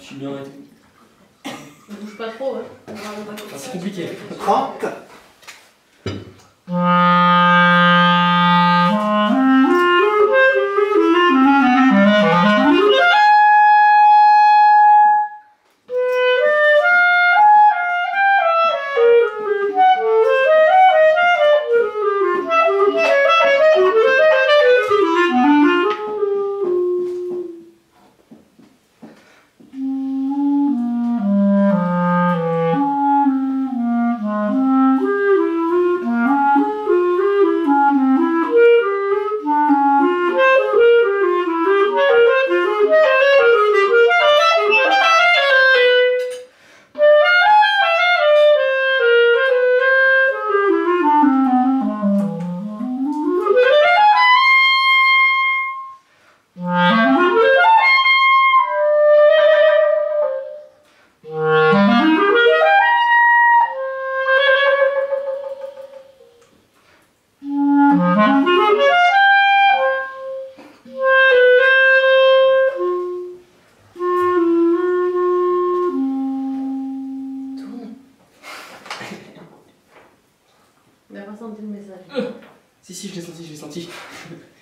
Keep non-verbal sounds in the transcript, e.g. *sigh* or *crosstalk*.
Je suis bien arrêté. On bouge pas trop, hein. Ah, c'est compliqué. tu vas- 30. On n'a pas senti le message. Si, si, je l'ai senti, je l'ai senti. *laughs*